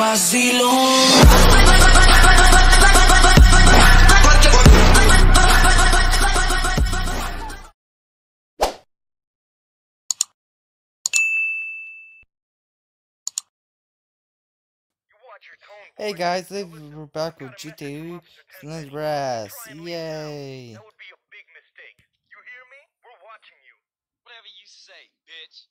vacilón. Hey guys, we're back with GTA San Andreas. Yay! That would be a big mistake. You hear me? We're watching you. Whatever you say, bitch.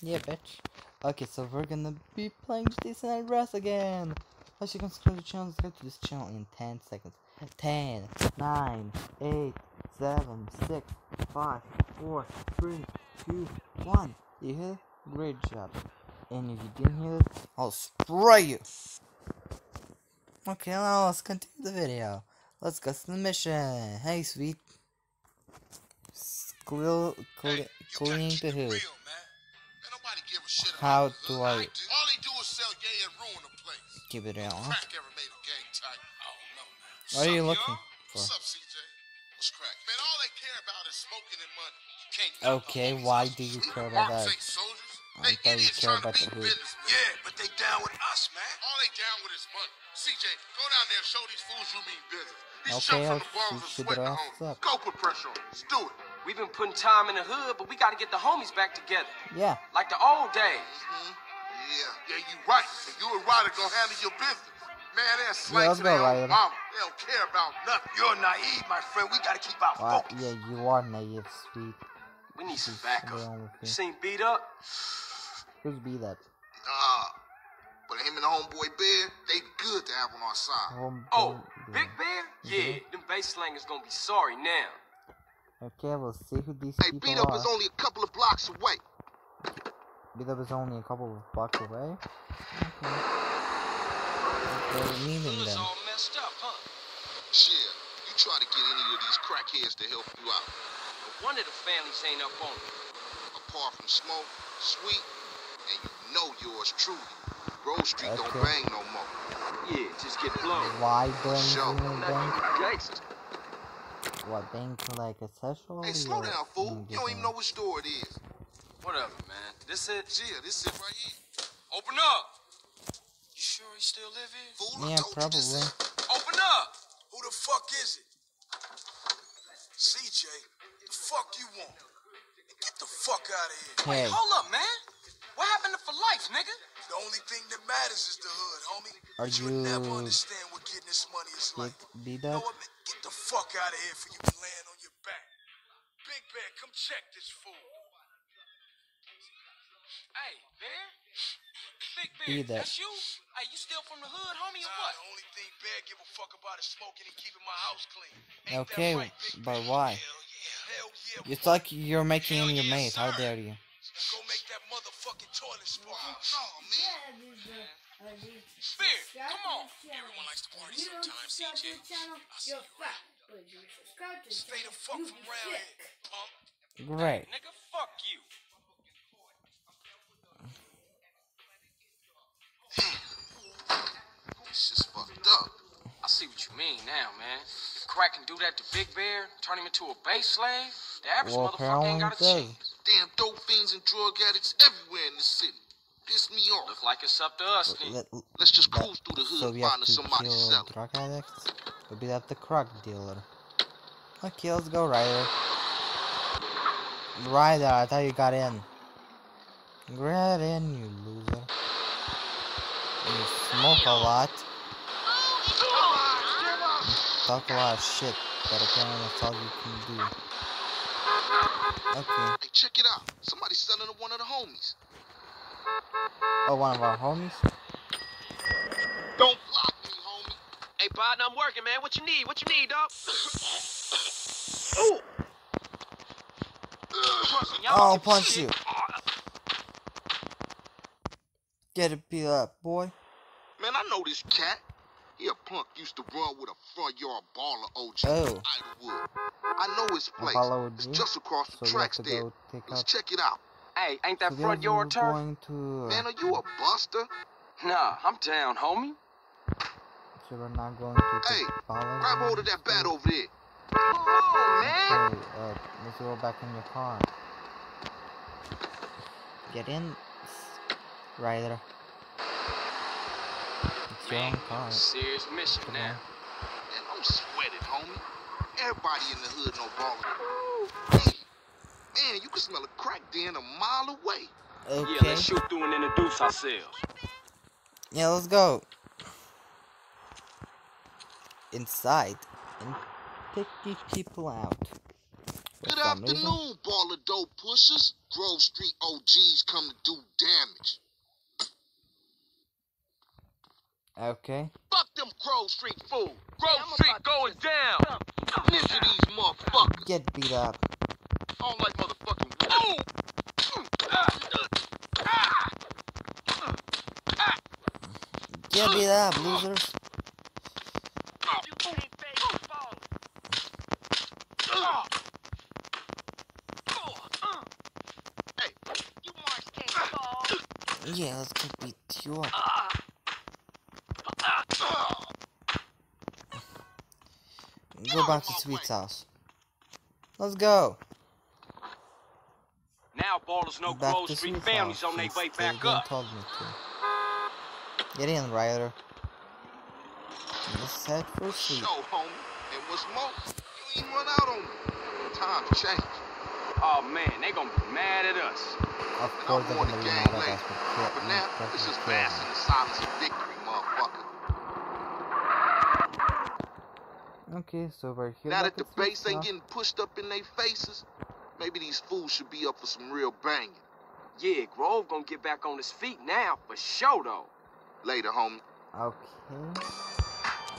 Yeah, bitch. Okay, so we're gonna be playing GTA San Andreas again. As you can subscribe to the channel, subscribe to this channel in 10 seconds. 10, 9, 8, 7, 6, 5, 4, 3, 2, 1. You hear? Great job. And if you didn't hear it, I'll spray you. Okay, now let's continue the video. Let's go to the mission. Hey, sweet. Gotta cleaning the hood. Give a shit How do hood. I- All they do is sell yay and ruin the place. Keep it out. huh? Crack ever made a gang type. I don't know, man. What are you looking y'all? for? What's up, CJ? What's crack? Man, all they care about is smoking and money. You can't Okay, why do you care about that? Ain't soldiers. I They thought you idiots care trying about to the be hood. businessmen. Yeah, but they down with us, man. All they down with is money. CJ, go down there and show these fools you mean business. These Okay, chumps I'll on the balls are you sweating the asses homies. up. Go put pressure on them. Let's do it. We've been putting time in the hood, but we gotta get the homies back together. Yeah. Like the old days. Mhm. Yeah, yeah, you right. And you and Ryder gonna handle your business. Man, they're let's to their own mama. They don't care about nothing. You're naive, my friend. We gotta keep our What? Yeah, you are naive, sweet. We need some backup. lay on with You me. seen beat up? Who's be that? Nah. But him and the homeboy Bear, they good to have on our side. Home Oh, boy- Big Bear? Yeah, Mhm. them base slangers gonna be sorry now. Okay, we'll see who these Hey, people beat up are. is only a couple of blocks away. Beat up is only a couple of blocks away. Okay. They're meeting Hood's all messed up, huh? Yeah, you try to get any of these crackheads to help you out. No wonder the families ain't up on it. Apart from Smoke, Sweet, and you know yours truly. Grove Street don't bang no more. Yeah, just get blown. Why don't Sure. you bank? Gangsta. What bank like a sexual? Hey, slow or down, fool. You don't even know which store it is. Whatever, man. This it? Yeah, this is it right here. Open up. You sure he still live here? Fool, I Yeah, told you this probably. is- Open up. Who the fuck is it? CJ, the fuck you want? Get the fuck out of here. Hey, Hold up, man. What happened to for life, nigga? The only thing that matters is the hood, homie. Are You'll never you understand what getting this money is like. get beat You know up? what. Get the fuck out of here for you be laying on your back. Big Bear, come check this fool. Hey, Bear. Big Bear, Be that. that's you? Hey, you still from the hood, homie, or Nah, what? the only thing Bear give a fuck about is smoking and keeping my house clean. Ain't Okay, right, but why? Hell yeah, hell yeah. It's like you're making him your yeah, mate. How dare you? Now go make that motherfucking toilet spark. Oh, man. Bear, come on. Everyone likes to party You don't sometimes, subscribe to CJ. the channel, you're fat. But you subscribe to the Stay the fuck from be around here, punk. Great. Nigga, fuck you. This shit's fucked up. I see what you mean now, man. If Crack can do that to Big Bear, turn him into a base slave, the average Well, motherfucker ain't got a chance. Damn dope fiends and drug addicts everywhere in the city. Piss me off. Look like it's up to us, then. Let, Let's just cruise through the hood so and we have to somebody kill selling. drug addicts? Or beat up the crack dealer? Okay, let's go, Ryder. Ryder, I thought you got in. Get in, you loser. You smoke a lot. Talk a lot of shit, but apparently that's all you can do. Okay. Hey, check it out. Somebody's selling to one of the homies. Oh, one of our homies? Don't block me, homie. Hey, partner, I'm working, man. What you need? What you need, dog? Oh, I'll punch you. Get it beat up, boy. Man, I know this cat. He a punk used to run with a front yard Ballas OG Oh. from Idlewood. I know his place. It's just across the So we have tracks to there. go take Let's check it out. Hey, ain't that So front yard we're turf? going to. Uh, Man, are you a buster? Nah, I'm down, homie. so we're not going to. Hey, follow Grab hold of that bat over there. Come on, man. Okay, uh, let's go back in your car. Get in, s- Ryder. It's your. Serious mission Come now. on. Man, don't sweat it, homie. Everybody in the hood know baller. Man, you can smell a crack den a mile away. Yeah, Okay. let's shoot through and introduce ourselves. Yeah, let's go. Inside and take these people out. Good some reason. afternoon, Ballas dope pushers. Grove Street OGs come to do damage. Okay. Fuck them Grove Street fools. Grove Street going down. Ninja these motherfuckers. Get beat up. I don't like motherfucking Get beat up, losers. Yeah, let's go beat you up. Go back to Sweet's house. Let's go. Now Ballas know back Grove Street families on their way back up. Told me to. Get in, Ryder. Let's head for Sweet. Show, homie. And what's more, you ain't run out on me. Times change. Oh man, they gonna be mad at us. Of course, they're gonna the be mad at us, but For now, this is fast in the silence of victory, motherfucker. them. Okay, so we're here. Now that the at Sweet's base ain't getting pushed up in their faces, maybe these fools should be up for some real banging. Yeah, Grove gonna get back on his feet now, for sure though. Later, homie. Okay.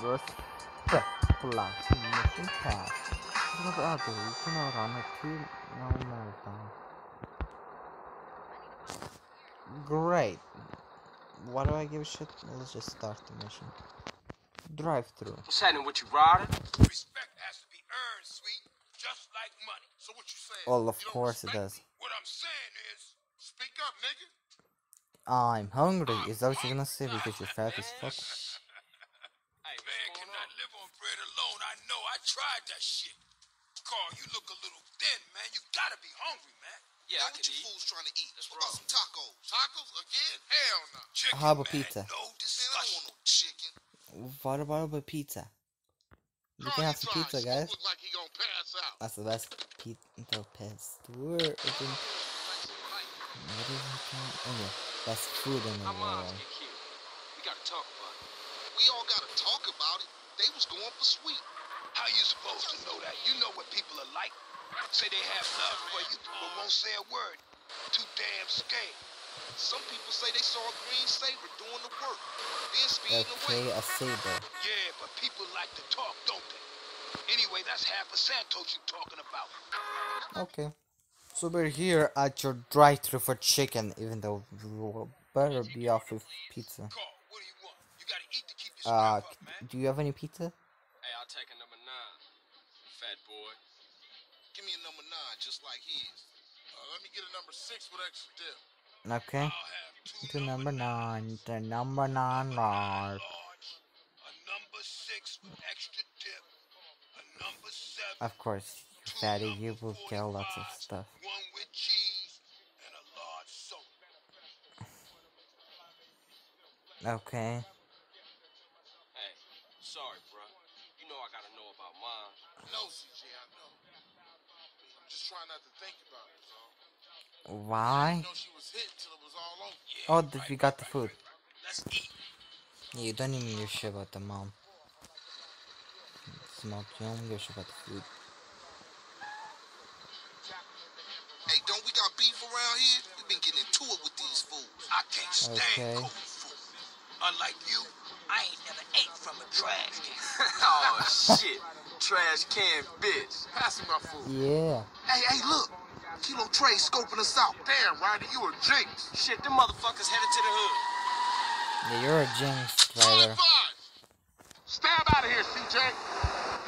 Respectful action mission pass. Another other, you cannot run a two no marathon. Great. Why do I give a shit? Let's just start the mission. Drive through. What's happening with you, Ryder? Respect has to be earned, sweet, just like money. So what you saying? Well, of You course it does. me? What I'm saying is, speak up, nigga. I'm hungry. Is that what you're gonna say because you're fat as fuck? Hey, Man cannot live on bread alone. I know. I tried that shit. Carl, you look a little thin, man. You gotta be hungry, man. Yeah, I what could you eat. fools trying to eat? That's what about wrong. some tacos? Tacos again? Hell no. Chicken, How about man. pizza? No this Man, I don't want no chicken. What about a pizza? You Carl, can have some pizza, guys. Like he gonna pass out. That's the best pizza pest word. I. What is it called? Oh that's food in the world. We gotta talk about it. We all gotta talk about it. They was going for sweet. How you supposed to know that? You know what people are like. Say they have love for you, but won't say a word. Too damn scared. Some people say they saw a green Sabre doing the work, then speeding Okay, away. a Sabre. Yeah, but people like to talk, don't they? Anyway, that's half a Santos you talking about. Okay. So we're here at your drive-thru for chicken, even though we will better be off with pizza. Carl, what do you want? You gotta eat to keep this Uh, up, man. do you have any pizza? Hey, I'll take a number nine. Fat boy. Give me a number nine, just like his. Uh, let me get a number six with extra dip. Okay. I'll have two To number nine, the number nine large. large, a number six with extra dip, a number seven, Of course, two fatty, you will get lots of stuff. One with cheese and a large soda. Okay. Hey, sorry, bro. You know I gotta know about mine. No, CJ, I know. I'm just trying not to think about it, so. Why? You know she was hit till it was all over. Oh, th- we got the food. Yeah, you don't even give a shit about the mom. Smoke, you don't give a shit about the food. Hey, don't we got beef around here? We've been getting into it with these fools. I can't stand Okay. cold food. Unlike you, I ain't never ate from a trash can. oh shit. Trash can bitch. Pass me my food. Yeah. Hey, hey, look. Kilo Tray scoping us out. Damn, Ryder, you a jinx. Shit, them motherfuckers headed to the hood. Yeah, you're a jinx, Ryder. Stab out of here, CJ.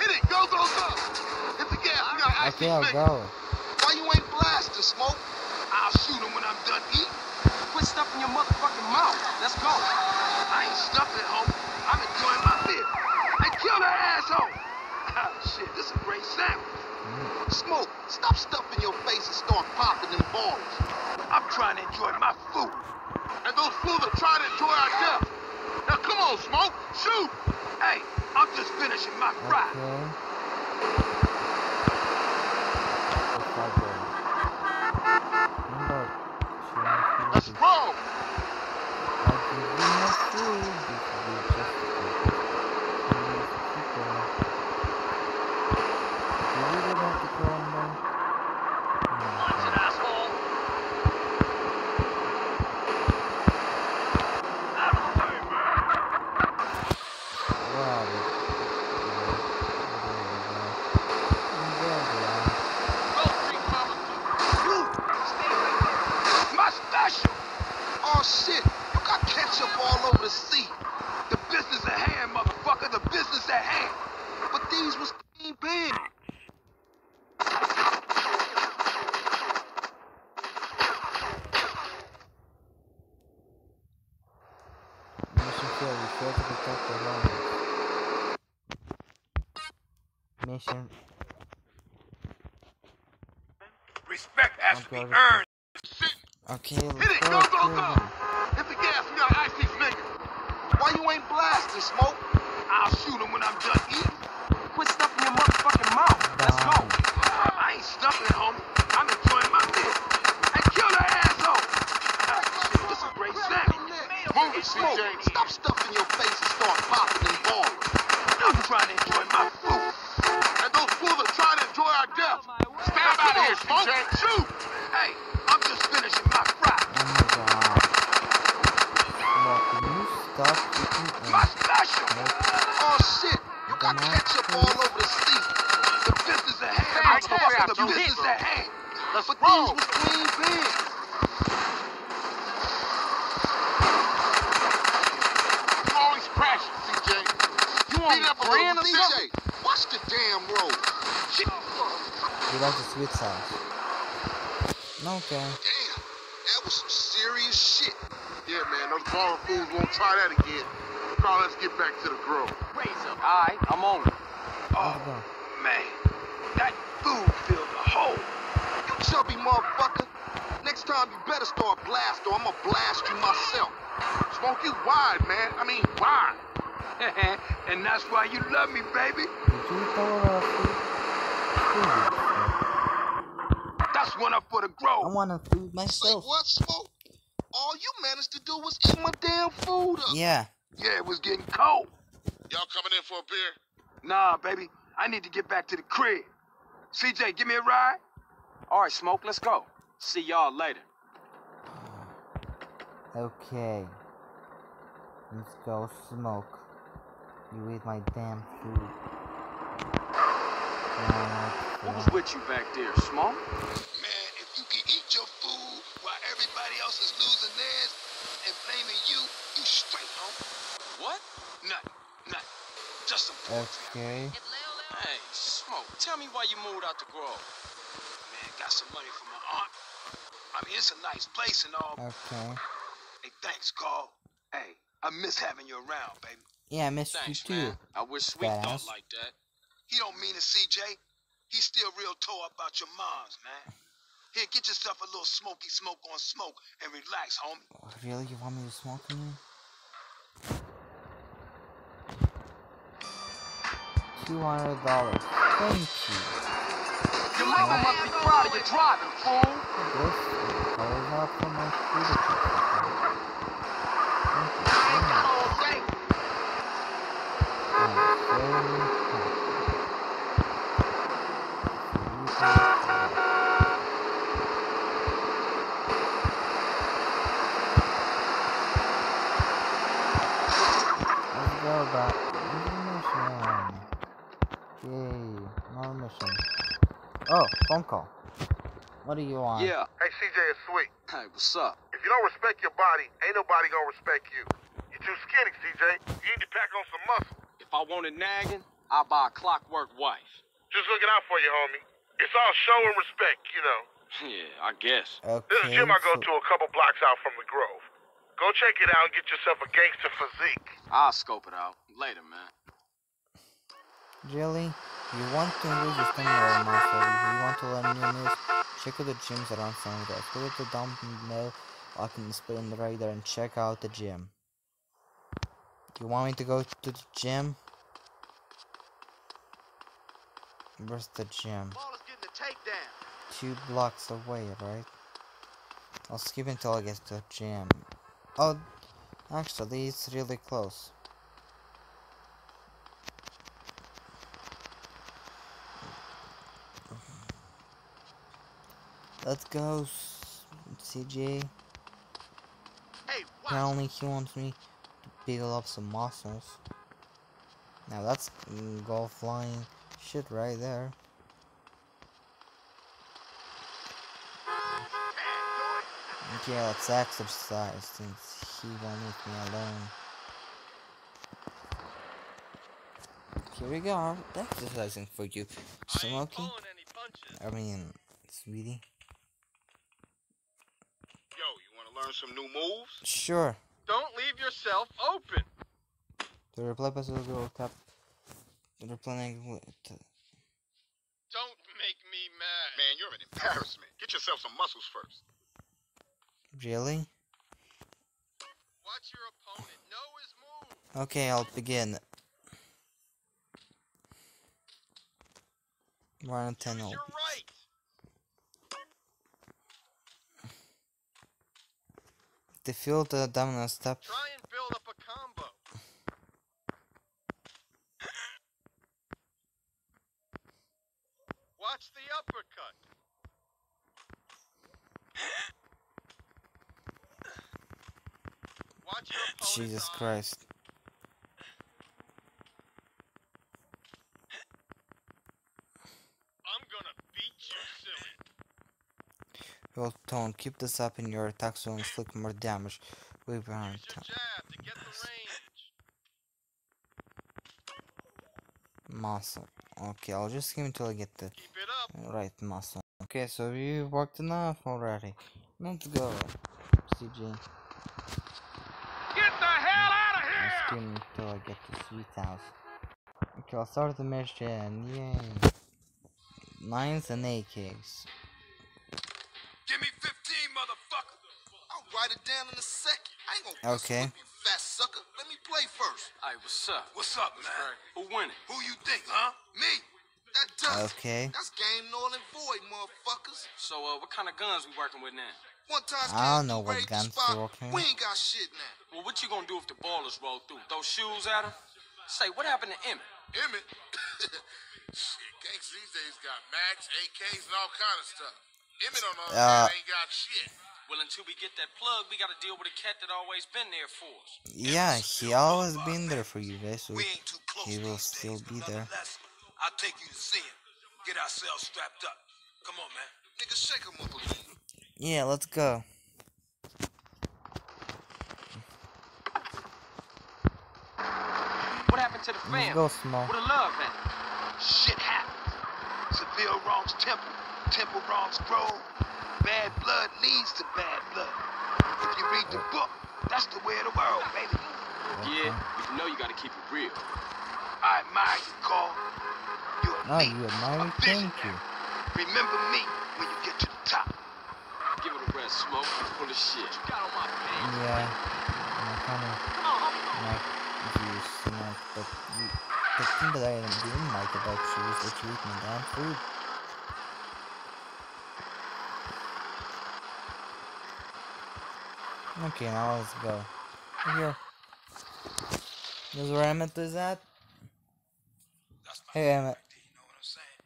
Hit it. Go, go, go. Hit the gas. We gotta Okay, actually I'll go. Why you ain't blasting, Smoke? I'll shoot him when I'm done eating. Quit stuffing your motherfucking mouth. Let's go. I ain't stuffing, homie. I'm enjoying my meal. Hey, kill that asshole. Ah, shit, this is a great sandwich. Smoke, stop stuffing your face and start popping them balls. I'm trying to enjoy my food. And those fools are trying to enjoy our death. Now, come on, on, Smoke. Shoot. Hey, I'm just finishing my fry. Okay. Mission. Respect has to be earned. Okay, let's Hit it. go. Go, go, kill go. them. Hit the gas. We gotta ice these niggas. Why you ain't blasting, Smoke? I'll shoot him when I'm done eating. Quit stuffing your motherfucking mouth. Let's go. I ain't stuffing, homie. I'm enjoying my meal. Hey, kill that asshole. Shit, this is great sandwich. Move it, Smoke. Stop stuffing your face and start popping and balling. I'm trying to Shoot. Hey, I'm just finishing my fry. Oh my god. Smoke, can you stop eating My and special. Oh, shit. You got Come ketchup please. all over the seat. The business at hand, Hey, motherfucker. hey, The you business at hand. Let's But roll. these was clean pans. You always crashing, CJ. You on up a brand little. CJ. Watch the damn road. Shit. You like the sweet sauce? No, okay. Damn, that was some serious shit. Yeah, man, those balling fools won't try that again. Carl, let's get back to the grove. Razor. Alright, I'm on it. Oh, Let's man. That food filled a hole. You chubby motherfucker. Next time you better start blast or I'm gonna blast you myself. Smoke you wide, man. I mean wide. and that's why you love me, baby. Did you throw it off? Food. That's one up for the I want to food Say myself. what, Smoke? All you managed to do was eat my damn food up. Yeah. Yeah, it was getting cold. Y'all coming in for a beer? Nah, baby. I need to get back to the crib. CJ, give me a ride. Alright, Smoke, let's go. See y'all later. Okay. Let's go smoke. You eat my damn food. Who was with you back there, Smoke? Man, if you can eat your food while everybody else is losing theirs and blaming you, you straight, homie. What? Nothing. Nothing. Just some poetry. Okay. Hey, Smoke, tell me why you moved out the grove. Man, got some money from my aunt. I mean, it's a nice place and all. Okay. Hey, thanks, Carl. Hey, I miss having you around, baby. Yeah, I miss Thanks, you too. man. I wish Sweet Badass. thought like that. He don't mean it, CJ. He's still real tore about your moms, man. Here, get yourself a little smoky smoke on smoke and relax, homie. Really? You want me to smoke in you? Two hundred dollars. Thank you. Your mama must be proud of your driving, fool. This goes up for my food. Thank you so much. I'm very happy. You guys- Let's back. Mission. Yay, another mission. Oh, phone call. What do you want? Yeah. Hey, CJ, it's sweet. Hey, what's up? If you don't respect your body, ain't nobody gonna respect you. You're too skinny, CJ. You need to pack on some muscle. If I wanted nagging, I'll buy a clockwork wife. Just looking out for you, homie. It's all show and respect, you know. Yeah, I guess. Okay. There's a gym I go so- to a couple blocks out from the Grove. Go check it out and get yourself a gangster physique. I'll scope it out. Later, man. Jelly, you want to lose your stamina muscle. If you want to learn new moves, check out the gyms around San Andreas. Go to the dumbbell I can display on the radar and check out the gym. You want me to go to the gym? Where's the gym? Ball is getting a takedown. Two blocks away, right? I'll skip until I get to the gym. Oh, actually, it's really close. Let's go, CJ. Hey. Apparently, he wants me to build up some muscles. Now that's mm, golf line shit right there. Let's exercise since he won't leave me alone. Here we go, exercising for you. Smoking? I mean, sweetie. Yo, you want to learn some new moves? Sure. Don't leave yourself open. The reply button will go tap. The replying with. Don't make me mad. Man, you're an embarrassment. Get yourself some muscles first. Really? Watch your opponent. Know his move. Okay, I'll begin. One and ten. Your right. Defeat the dominant step. Try and build up a combo. Watch the uppercut. Watch your opponent's Jesus. Christ. I'm gonna beat you silly. Well, Tone, keep this up and your attacks will inflict more damage. We behind Use to get muscle. Okay, I'll just skip until I get the Keep it up. right muscle. Okay, so we worked enough already. Let's go, CJ. Get the hell out of I'll skip here! until I get to Sweet House. Okay, I'll start the mission. Yay. Nines and AKs. Give me 15, motherfucker. I'll write it down in a second. I ain't gonna Okay. you fat sucker. Let me play first. Hey, what's up? What's up, man? Who winning? Who you think, huh? Me. That does. Okay. That's game null and void, motherfuckers. So, uh, what kind of guns we working with now? One time I don't know through, what raided the guns spot. you're working We ain't got shit now. Well, what you gonna do if the Ballas roll through? Throw shoes at them? Say, what happened to Emmett? Emmett. shit, gangs these days got Max, AKs, and all kind of stuff. Emmett on the other Uh, hand ain't got shit. Well, until we get that plug, we gotta deal with a cat that always been there for us. Yeah, he always been there for you guys, so We ain't too close he will still days, be there. I'll take you to see him. Get ourselves strapped up. Come on, man. Nigga, shake 'em up a little. Yeah, let's go. What happened to the Let's family? go, Small. Where the love at? Shit happens. Seville wrongs temple. Temple wrongs grow. Bad blood leads to bad blood. If you read the book, that's the way of the world, baby. Yeah, but you know you gotta keep it real. I admire you, Carl. You're a leader, you admire a me? Thank you. Remember me when you get to the top. Give it a rest, smoke. It's full of shit. You got on my pants. Yeah, I kind of like views, you know, but you, the thing that I didn't like about you is that you eat my damn food. Okay, now let's go. Here. This is where Emmett is at? That's my Hey, Emmett. you know what I'm saying?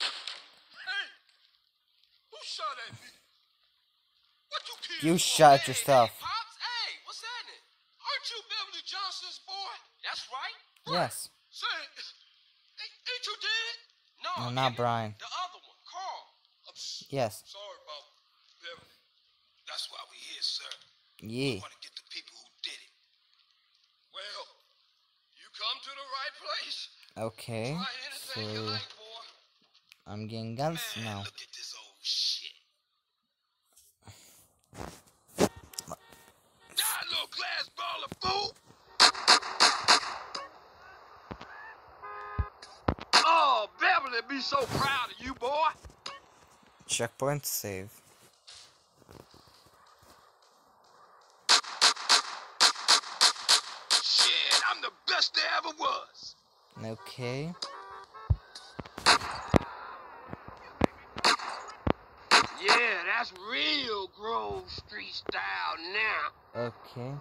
Hey! Who shot at me? What you kids You for? shot yourself. Pops, hey, what's happening? Aren't you Beverly Johnson's boy? That's right. Yes. Say, ain't, you dead? No, No, not Brian. The other one, Carl. I'm Yes. sorry about Beverly. That's why we here, sir. Yeah. want to get the people who did it. Well, you come to the right place. Okay. Try anything you So like. I'm getting guns Man, now. look at this old shit. Die, little glass ball of fool. Oh, Beverly Oh, be so proud of you, boy. Checkpoint save. I'm the best there ever was. Okay. Yeah, that's real Grove Street style now. Okay.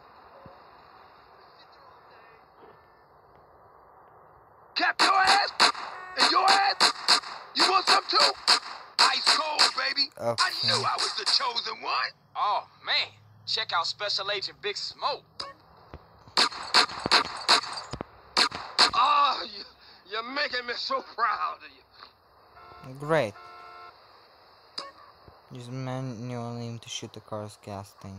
Cap your ass and your ass. You want some too? Ice cold, baby. Okay. I knew I was the chosen one. Oh, man. Check out Special Agent Big Smoke. Oh, you, you're making me so proud of you. Great. Use manual aim to shoot the car's gas tank.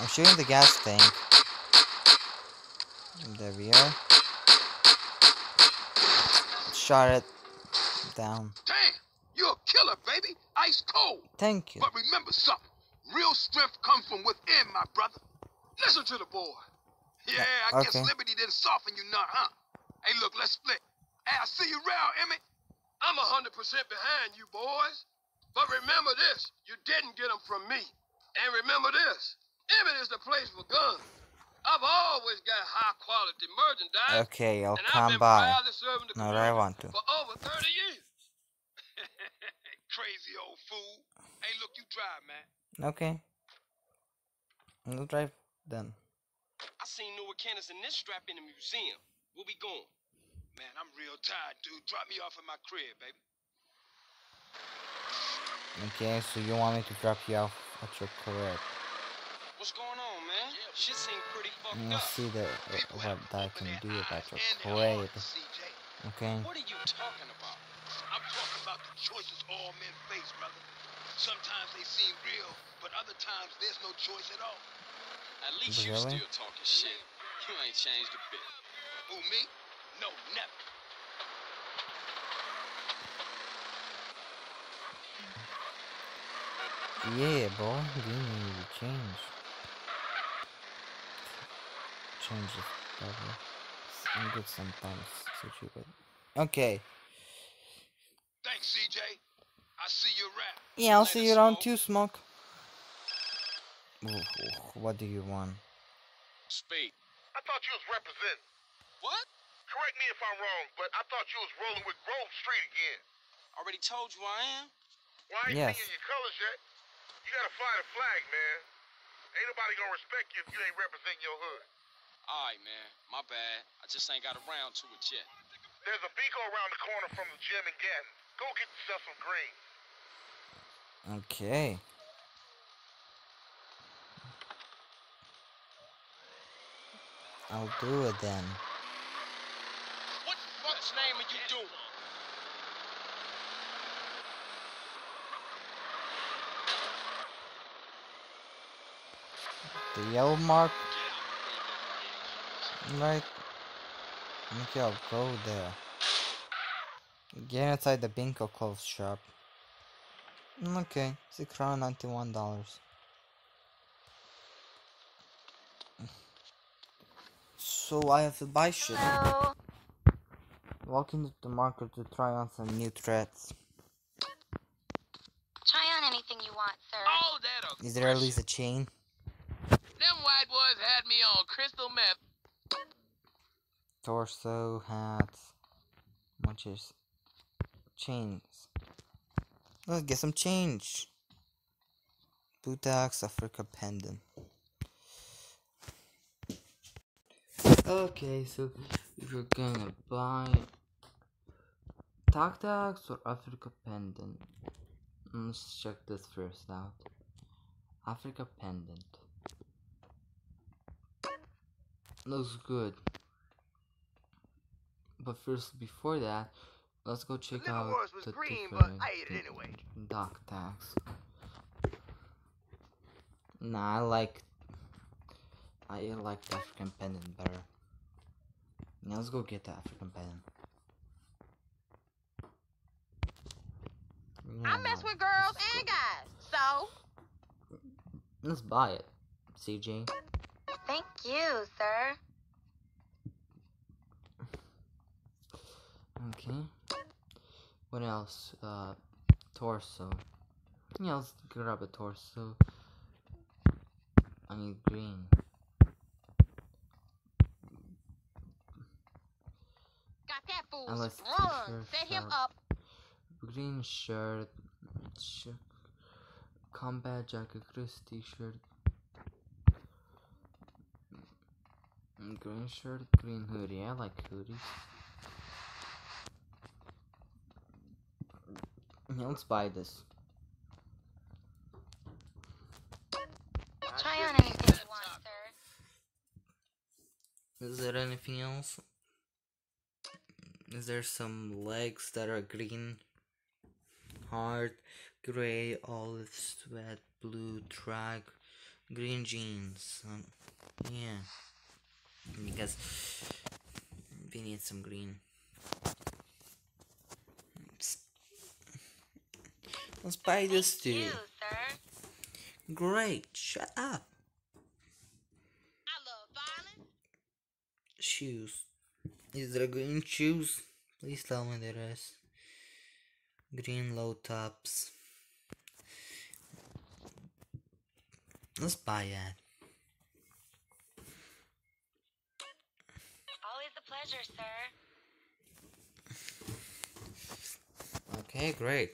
I'm shooting the gas tank. There we are. Shot it down. Damn, you're a killer, baby. Ice cold. Thank you. But remember something. Real strength comes from within, my brother. Listen to the boy. Yeah, I guess. Liberty didn't soften you none, huh? Hey, look, let's split. Hey, I see you around, Emmett. I'm 100% behind you, boys. But remember this you didn't get them from me. And remember this Emmett is the place for guns. I've always got high quality merchandise. Okay, I'll come by. proudly serving the Not I want to. For over 30 years. Crazy old fool. Hey, look, you drive, man. Okay. I'll drive then. I seen Newark cannons in this strap in the museum. Where we going? Man, I'm real tired, dude. Drop me off at my crib, baby. Okay, so you want me to drop you off at your crib. What's going on, man? Shit fucked Let's see the, uh, People what I can do about your and their crib. hearts, CJ. Okay. What are you talking about? I'm talking about the choices all men face, brother. Sometimes they seem real, but other times there's no choice at all. At least you Really? still talking shit. You ain't changed a bit. Who, me? No, never. Yeah, boy, you need to change. Change is better. I'm good sometimes, so you good. Okay. Thanks, CJ. I see you around. Yeah, I'll Later, see you around too, Smoke. Ooh, ooh, what do you want? Speak. I thought you was representing. What? Correct me if I'm wrong, but I thought you was rolling with Grove Street again. Already told you I am. Well, I ain't Yes. seen your colors yet. You gotta fly the flag, man. Ain't nobody gonna respect you if you ain't representing your hood. Alright, man. My bad. I just ain't got around to it yet. There's a Binco around the corner from the gym in Ganton. Go get yourself some green. Okay. I'll do it then. What the fuck's name are you doing? The yellow mark. Right. Okay, I'll go there. Get inside the Binco clothes shop. Mm, Okay, six hundred ninety-one dollars. So I have to buy shit. Walk into the market to try on some new threads. Try on anything you want, sir. All that Is there at least a chain? Them white boys had me on crystal meth. Torso, hats, watches, chains. Let's get some change. Butax Africa pendant. Okay, so if you're gonna buy Tac Tacs or Africa pendant, let's check this first out. Africa pendant. Looks good. But first, before that, let's go check out was the green, but different I ate it anyway. Doc tax. Nah, I like. I like the African pendant better. Now let's go get the African pendant. Yeah, I mess no, with girls this is and guys. So. Let's buy it, CJ. Thank you, sir. Okay. What else? Uh, torso. Yeah, let's grab a torso. I need green. got that fool And let's sprung. t-shirt, Set him up. Green shirt. sh- combat jacket, Chris t-shirt. Green shirt, green hoodie. I like hoodies. Yeah, let's buy this. Try on anything you want, sir. Is there anything else? Is there some legs that are green? Heart, gray, olive, sweat, blue, track, green jeans. Um, yeah. Because we need some green. Let's buy this too. you, sir. Great, shut up. I love violence. shoes. Is there green shoes? Please tell me there is. Green low tops. Let's buy that. Always a pleasure, sir. Okay, great.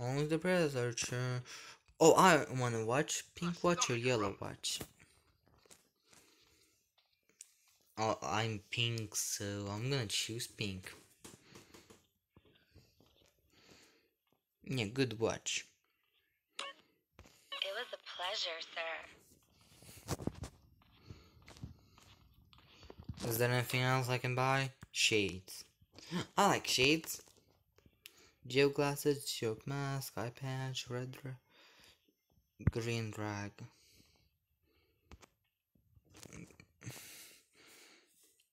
Only the brothers are sure. Oh, I want to watch pink watch or yellow watch. Oh, I'm pink, so I'm gonna choose pink. Yeah, good watch. It was a pleasure, sir. Is there anything else I can buy? Shades. I like shades. Gel glasses, joke mask, eye patch, red dra- green drag.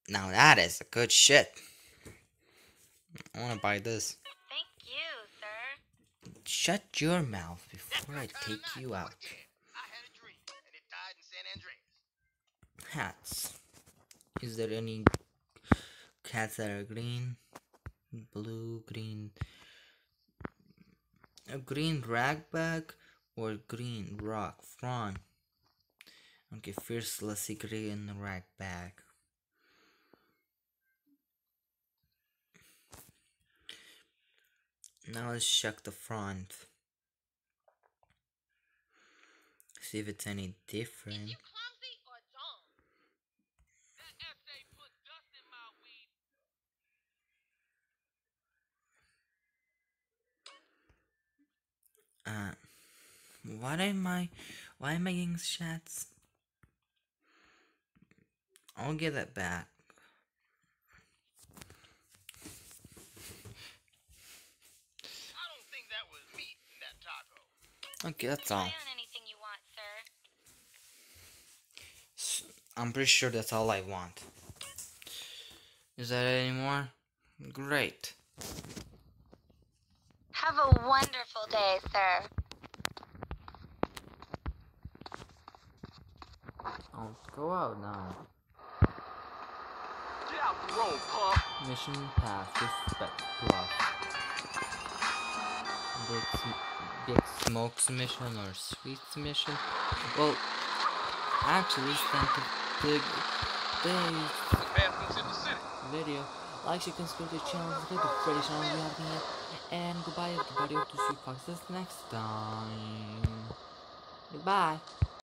Now that is a good shit. I wanna buy this. Thank you, sir. Shut your mouth before I take you out. I had a dream, and it died in San Andreas. Hats. Is there any cats that are green? Blue, green. A green rag bag or green rock front? Okay, first let's see green rag bag. Now let's check the front. See if it's any different. You clumsy or dumb? That essay put dust in my weed. Uh, what am I? Why am I getting shots? I'll get it back. I don't think that was meat in that taco. Okay, that's Try all. on anything you want, sir. S- I'm pretty sure that's all I want. Is that any more? Great. Have a wonderful day, sir. I'll go out now. Get out the road, punk. Mission pass. Respect plus. Big, sm- big smokes mission or sweets mission? Well, actually, it's time to big, big Bathrooms in the city. video. Like, share, subscribe to the channel, subscribe to Freddy channel you haven't yet. And goodbye everybody, hope to see guys next time. Goodbye.